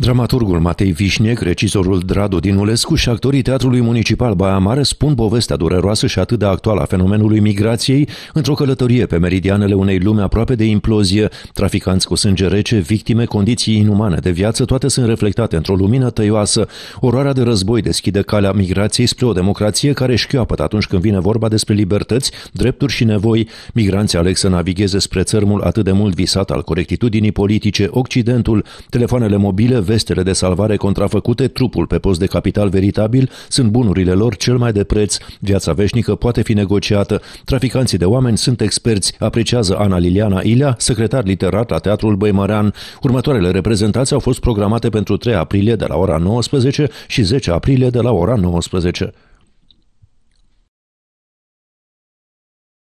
Dramaturgul Matei Vișnec, regizorul Dradu Dinulescu și actorii Teatrului Municipal Baia Mare spun povestea dureroasă și atât de actuală a fenomenului migrației într-o călătorie pe meridianele unei lume aproape de implozie. Traficanți cu sânge rece, victime, condiții inumane de viață, toate sunt reflectate într-o lumină tăioasă. Oroarea de război deschide calea migrației spre o democrație care șchioapăt atunci când vine vorba despre libertăți, drepturi și nevoi. Migranții aleg să navigheze spre țărmul atât de mult visat al corectitudinii politice, Occidentul, telefoanele mobile, vestele de salvare contrafăcute, trupul pe post de capital veritabil, sunt bunurile lor cel mai de preț. Viața veșnică poate fi negociată. Traficanții de oameni sunt experți, apreciază Ana Liliana Ilea, secretar literar la Teatrul Băimărean. Următoarele reprezentații au fost programate pentru 3 aprilie de la ora 19 și 10 aprilie de la ora 19.